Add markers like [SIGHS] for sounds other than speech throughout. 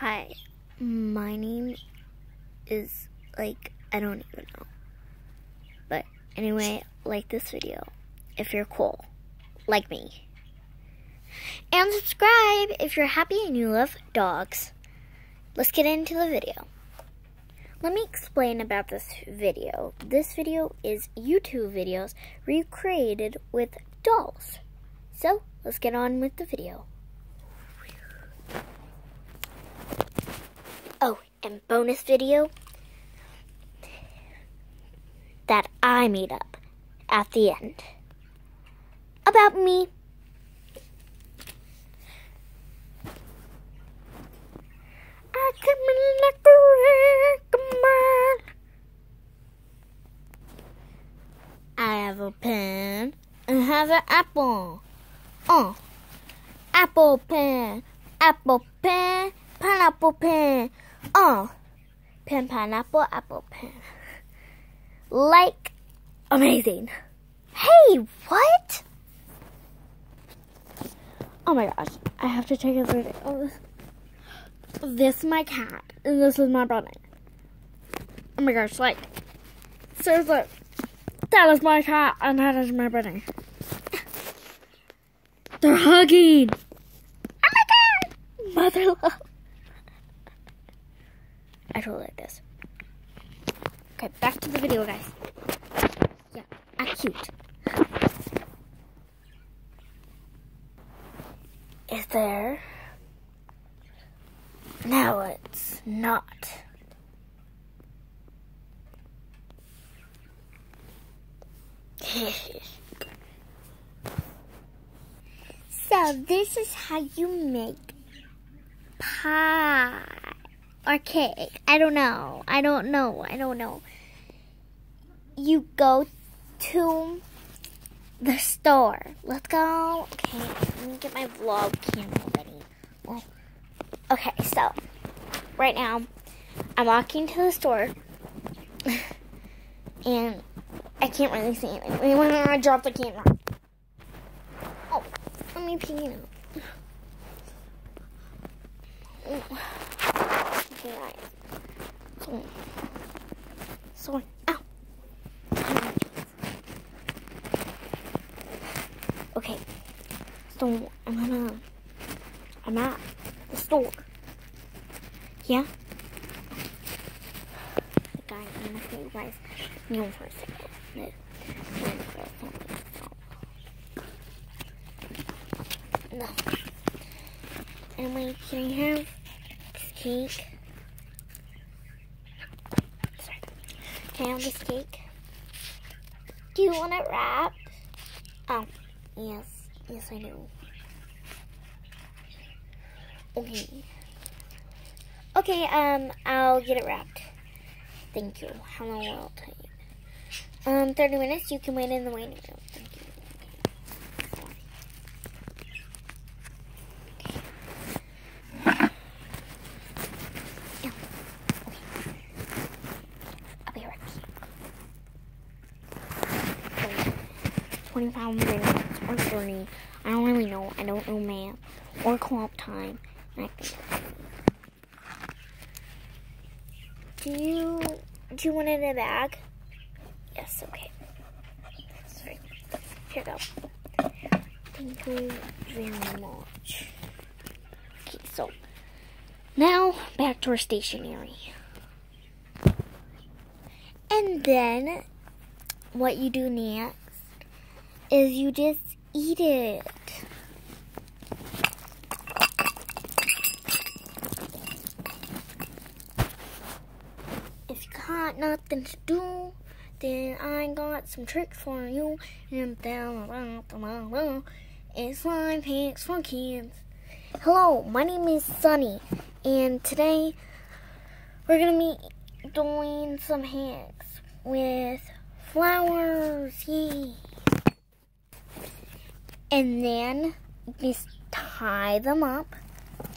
Hi, my name is like I don't even know. But anyway, like this video if you're cool, like me. And subscribe if you're happy and you love dogs. Let's get into the video. Let me explain about this video. This video is YouTube videos recreated with dolls. So, let's get on with the video. Oh, and bonus video that I made up at the end about me. I come in like a. I have a pen and have an apple. Oh, apple pen, apple pen, pineapple pen. Oh, pen, pineapple, apple pen. Like amazing. Hey, what? Oh my gosh, I have to take a video of this. This is my cat, and this is my brother. Oh my gosh, like, seriously, that is my cat, and that is my brother. They're hugging. Oh my god, mother love. I don't like this. Okay, back to the video, guys. Yeah, act cute. Is there? No, it's not. [LAUGHS] so this is how you make pie or cake. I don't know. I don't know. I don't know. You go to the store. Let's go. Okay, let me get my vlog camera ready. Well, okay, so right now I'm walking to the store [LAUGHS] and I can't really see anything. When I drop the camera. Oh, let me pee it [SIGHS] out. Okay, guys. So, so, ow. Okay, so I'm gonna, I'm at the store. Yeah? The guy, gonna show you guys me for a second. No. Anyway, can I have this cake? Can I have this cake? Do you want it wrapped? Oh, yes. Yes, I do. Okay. Okay, um, I'll get it wrapped. Thank you. How long will it take? Um, 30 minutes. You can wait in the waiting room. Thank you. Okay. Yeah. Okay. I'll be right back. 25 minutes or 30. I don't really know. I don't know math or co-op time. Do you do you want it in a bag? Yes, okay. Sorry. Here you go. Thank you very much. Okay, so now back to our stationery. And then what you do next is you just eat it. If you got nothing to do, then I got some tricks for you. And down, it's slime picks for kids. Hello, my name is Sunny, and today we're gonna be doing some hacks with flowers. Yay! And then just tie them up,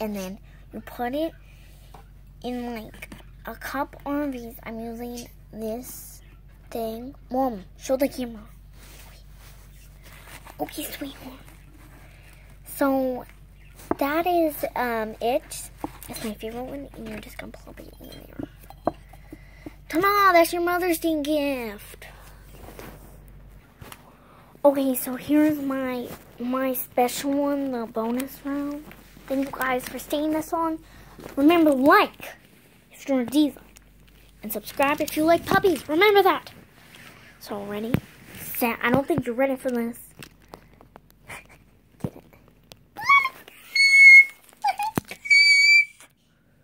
and then you put it in like a cup or these. I'm using this thing. Mom, show the camera. Okay, sweetheart. So that is um it. It's my favorite one, and you're just gonna plop it in there. Ta-da! That's your Mother's Day gift. Okay, so here's my my special one, the bonus round. Thank you guys for staying this long. Remember, like if you're a diva, and subscribe if you like puppies. Remember that. So ready, set. I don't think you're ready for this. [LAUGHS]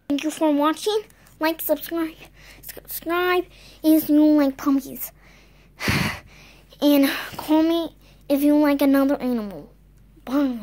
Thank you for watching. Like, subscribe, subscribe if you like puppies. [SIGHS] And call me if you like another animal. Bye.